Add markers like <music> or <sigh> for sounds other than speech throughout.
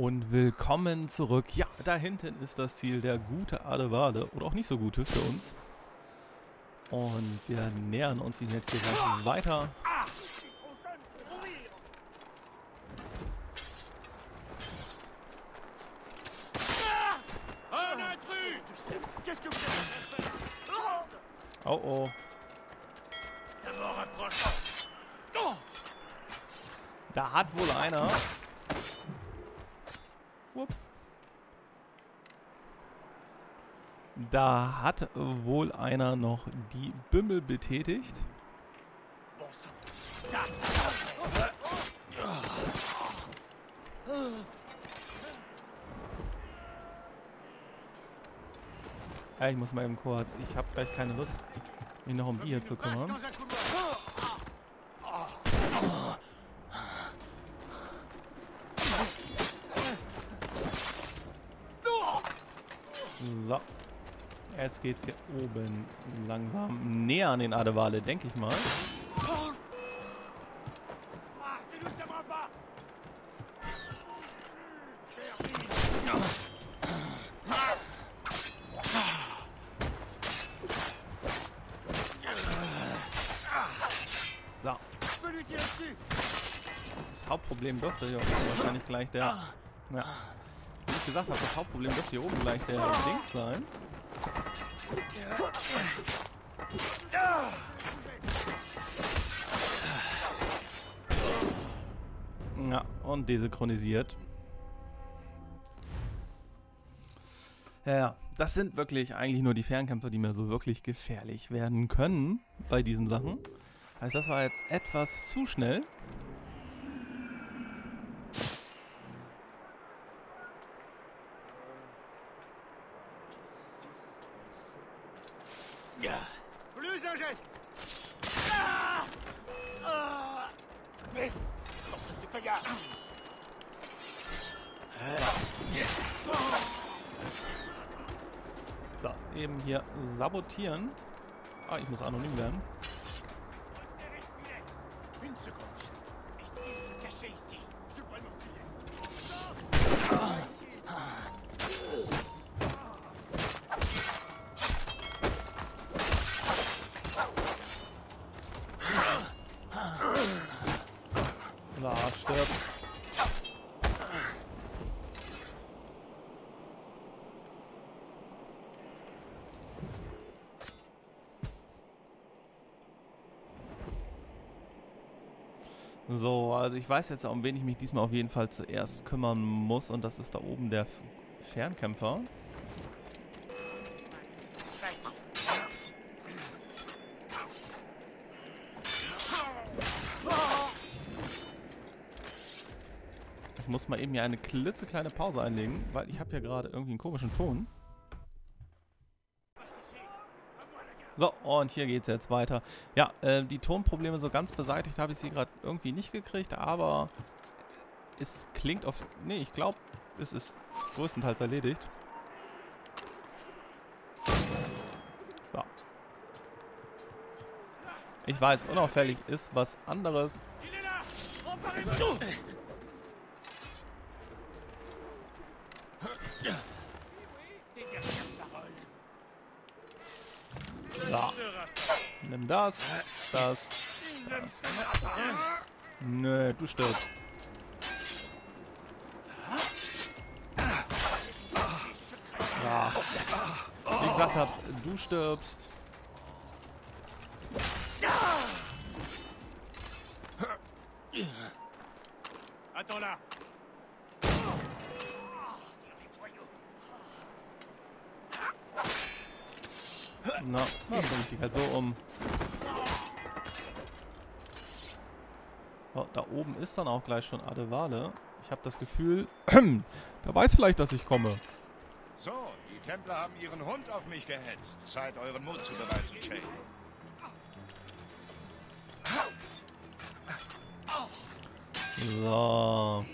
und willkommen zurück. Ja, da hinten ist das Ziel, der gute Adevale, oder auch nicht so gute für uns. Und wir nähern uns ihn jetzt hier gleich weiter. Oh oh. Da hat wohl einer Da hat wohl einer noch die Bümmel betätigt. Ich muss mal eben kurz. Ich habe gleich keine Lust, mich noch um die hier zu kümmern. So. Jetzt geht's hier oben langsam näher an den Adewale, denke ich mal. So. Das Hauptproblem dürfte ja wahrscheinlich gleich der... Ja. Wie ich gesagt habe, das Hauptproblem dürfte hier oben gleich der Dings sein. Ja, und desynchronisiert. Ja, das sind wirklich eigentlich nur die Fernkämpfer, die mir so wirklich gefährlich werden können bei diesen Sachen. Heißt, das war jetzt etwas zu schnell. So, eben hier sabotieren. Ah, ich muss anonym werden. Na, stirbt. So, also ich weiß jetzt, um wen ich mich diesmal auf jeden Fall zuerst kümmern muss. Und das ist da oben der Fernkämpfer. Ich muss mal eben hier eine klitzekleine Pause einlegen, weil ich habe hier gerade irgendwie einen komischen Ton. So, und hier geht es jetzt weiter. Ja, äh, die Tonprobleme so ganz beseitigt habe ich sie gerade irgendwie nicht gekriegt, aber es klingt auf... Nee, ich glaube, es ist größtenteils erledigt. So. Ich weiß, unauffällig ist was anderes. So. Nimm das, das, das. Nö, du stirbst. Ja. Wie gesagt hab, du stirbst. Attends là Na, dann bring ich dich halt so um. Oh, da oben ist dann auch gleich schon Adewale. Ich habe das Gefühl, <clears throat> der weiß vielleicht, dass ich komme. So, die Templer haben ihren Hund auf mich gehetzt. Zeit, euren Mut zu beweisen, Shay. So.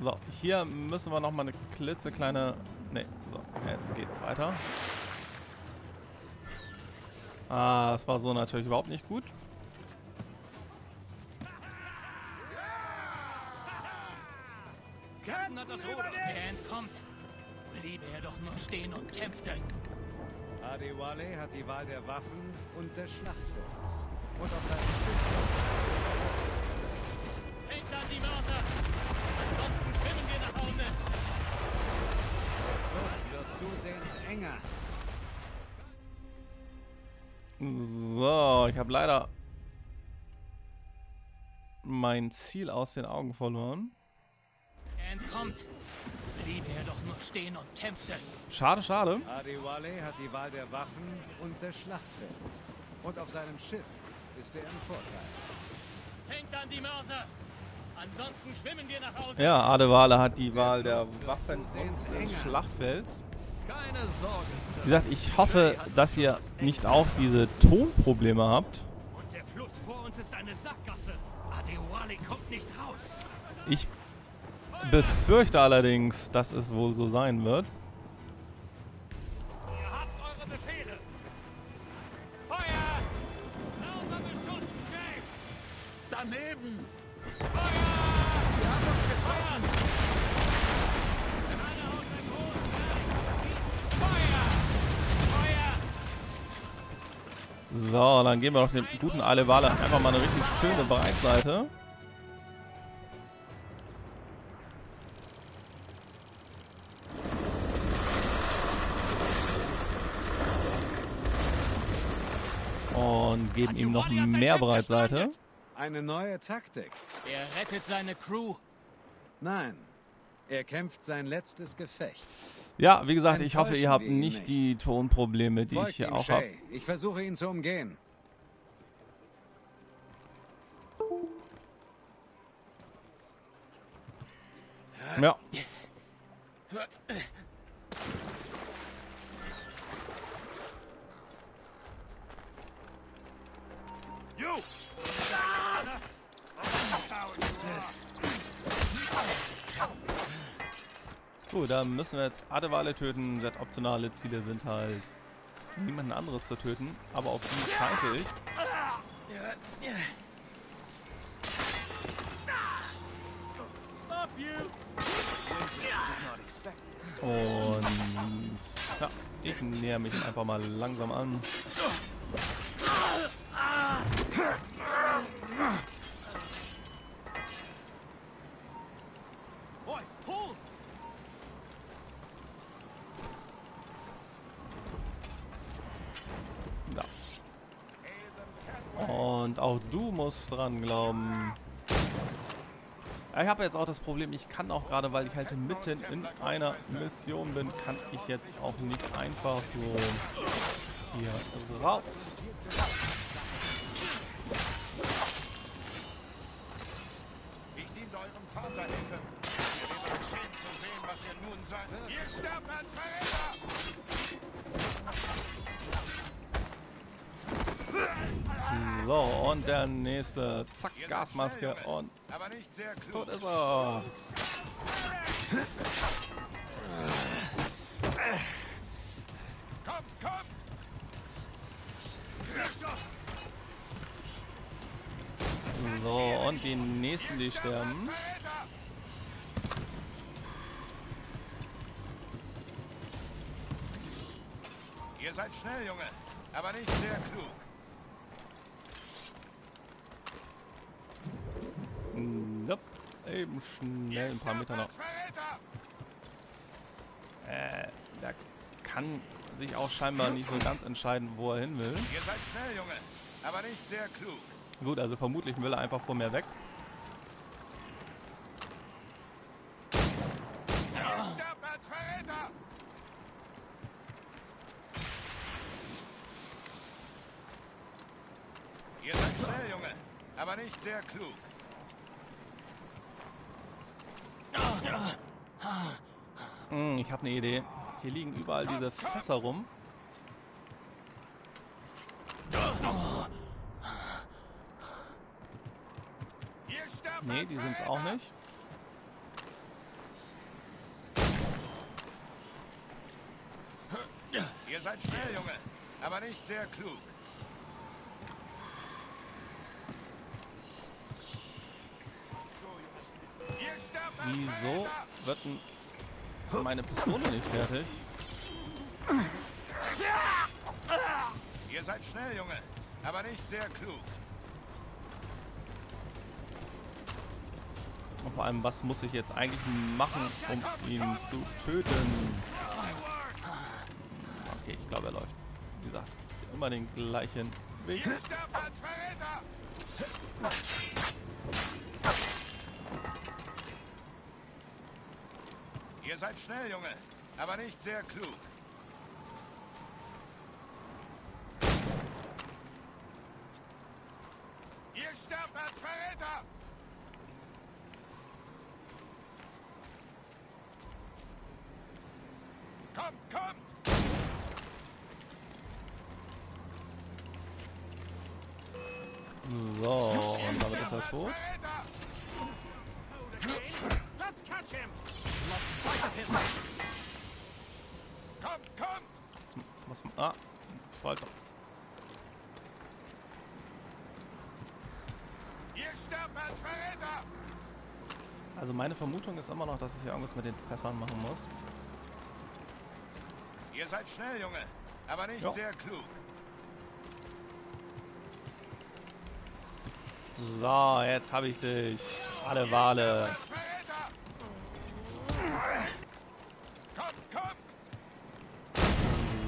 So, hier müssen wir nochmal eine klitzekleine... Ne, so, jetzt geht's weiter. Ah, das war so natürlich überhaupt nicht gut. Captain hat das Ruder. Er entkommt. Bliebe er doch nur stehen und kämpfte. Adewale hat die Wahl der Waffen und des Schlachtfelds. Und auf seinem an die Mörser. So, ich habe leider mein Ziel aus den Augen verloren. Er entkommt. Bliebe er doch nur stehen und kämpfte. Schade, schade. Adewale hat die Wahl der Waffen und des Schlachtfelds. Und auf seinem Schiff ist er im Vorteil. Hängt an die Mörser. Ansonsten schwimmen wir nach Hause. Ja, Adewale hat die Wahl der Waffen und des. Schlachtfelds. Keine Sorge, Sir. Wie gesagt, ich hoffe, dass ihr nicht auch diese Tonprobleme habt. Und der Fluss vor uns ist eine Sackgasse. Adewale kommt nicht raus. Ich befürchte allerdings, dass es wohl so sein wird. Ihr habt eure Befehle. Feuer! Lauser Beschuss, James! Daneben! So, dann geben wir noch dem guten Alevale einfach mal eine richtig schöne Breitseite. Und geben ihm noch mehr Breitseite. Eine neue Taktik. Er rettet seine Crew. Nein, er kämpft sein letztes Gefecht. Ja, wie gesagt, ich hoffe, ihr habt nicht nicht. die Tonprobleme, die ich Folgt hier ihm, auch habe. Ich versuche ihn zu umgehen. Ja. Gut, dann müssen wir jetzt Adewale töten. Das optionale Ziele sind halt niemanden anderes zu töten. Aber auf die scheiße ich. Und ja, ich näher mich einfach mal langsam an. Boy, pull! Da. Und auch du musst dran glauben. Ich habe jetzt auch das Problem, ich kann auch gerade, weil ich halt mitten in einer Mission bin, kann ich jetzt auch nicht einfach so hier raus. Und der nächste. Zack, Gasmaske und tot ist er. Kommt, kommt! So, und die nächsten, die sterben. Ihr seid schnell, Junge, aber nicht sehr klug. Eben schnell ein paar Meter Verräter! Äh, der kann sich auch scheinbar nicht so ganz entscheiden, wo er hin will. Ihr seid schnell, Junge, aber nicht sehr klug. Gut, also vermutlich will er einfach vor mir weg. Ihr seid schnell, Junge, aber nicht sehr klug. ich habe eine Idee. Hier liegen überall diese Fässer rum. Nee, die sind es auch nicht. Ihr seid schnell, Junge, aber nicht sehr klug. Wieso wird ein meine Pistole nicht fertig? Ihr seid schnell, Junge, aber nicht sehr klug. Und vor allem, was muss ich jetzt eigentlich machen, um ihn zu töten? Okay, ich glaube, er läuft. Wie gesagt, immer den gleichen Weg. Ihr sterbt als Verräter! Ihr seid schnell, Junge, aber nicht sehr klug. Ihr sterbt als Verräter! Kommt, kommt! So, und damit ist er tot. Verräter! Let's catch him! Lost sight of him! Kommt, kommt! Muss man, ah, ich wollte. Ihr sterbt als Verräter! Also meine Vermutung ist immer noch, dass ich hier irgendwas mit den Fässern machen muss. Ihr seid schnell, Junge, aber nicht Ja. sehr klug. So, jetzt habe ich dich. Alle Wale. Als Verräter! Kommt, kommt!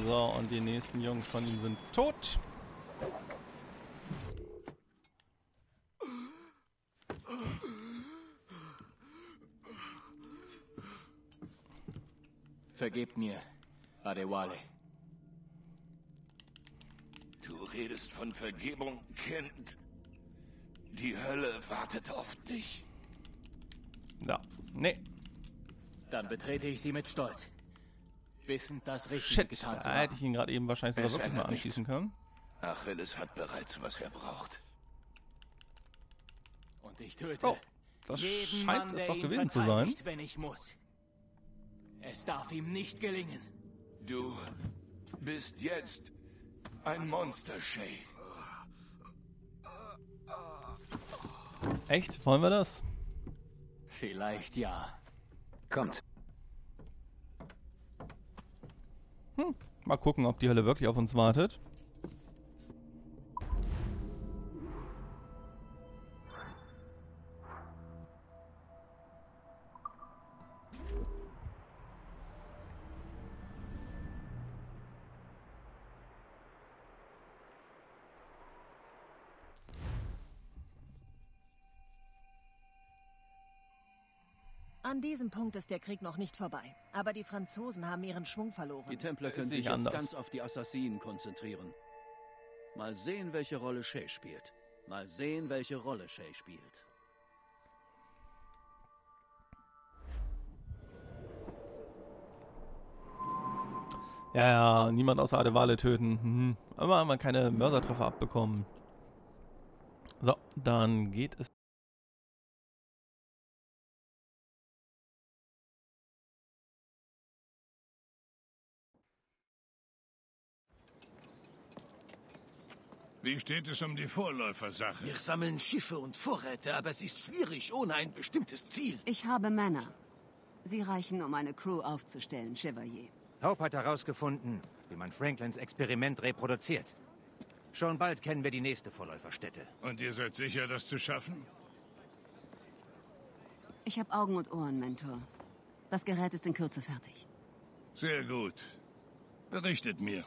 So, und die nächsten Jungs von ihm sind tot. Vergebt mir, Adewale. Du redest von Vergebung, Kind. Die Hölle wartet auf dich. Ja, nee. Dann betrete ich sie mit Stolz. Wissend, das Richtige Shit, getan zu da hätte haben. ich ihn gerade eben wahrscheinlich sogar wirklich mal anschießen können. Achilles hat bereits, was er braucht. Und ich töte Oh, das jeden scheint Mann, es der doch ihn gewesen zu sein. verteidigt, wenn ich muss. Es darf ihm nicht gelingen. Du bist jetzt ein Monster, Shay. Echt? Wollen wir das? Vielleicht ja. Kommt. Mal gucken, ob die Hölle wirklich auf uns wartet. An diesem Punkt ist der Krieg noch nicht vorbei. Aber die Franzosen haben ihren Schwung verloren. Die Templer können Sehe sich ich jetzt anders. ganz auf die Assassinen konzentrieren. Mal sehen, welche Rolle Shay spielt. Mal sehen, welche Rolle Shay spielt. Ja, ja, niemand außer Adewale töten. Mhm. Immer haben wir keine Mörsertreffer abbekommen. So, dann geht es. Wie steht es um die Vorläufersache? Wir sammeln Schiffe und Vorräte, aber es ist schwierig ohne ein bestimmtes Ziel. Ich habe Männer. Sie reichen, um eine Crew aufzustellen, Chevalier. Hope hat herausgefunden, wie man Franklins Experiment reproduziert. Schon bald kennen wir die nächste Vorläuferstätte. Und ihr seid sicher, das zu schaffen? Ich habe Augen und Ohren, Mentor. Das Gerät ist in Kürze fertig. Sehr gut. Berichtet mir.